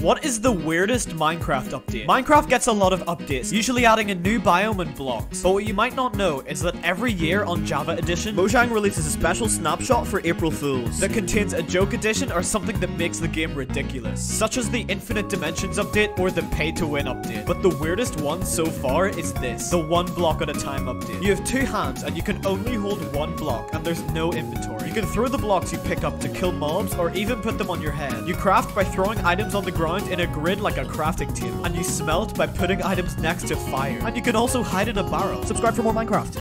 What is the weirdest Minecraft update? Minecraft gets a lot of updates, usually adding a new biome and blocks. But what you might not know is that every year on Java Edition, Mojang releases a special snapshot for April Fools. that contains a joke edition or something that makes the game ridiculous, such as the Infinite Dimensions update or the Pay to Win update. But the weirdest one so far is this, the one block at a time update. You have two hands and you can only hold one block and there's no inventory. You can throw the blocks you pick up to kill mobs or even put them on your head. You craft by throwing items on the ground in a grid like a crafting table, and you smelt by putting items next to fire. And you can also hide in a barrel. Subscribe for more Minecraft.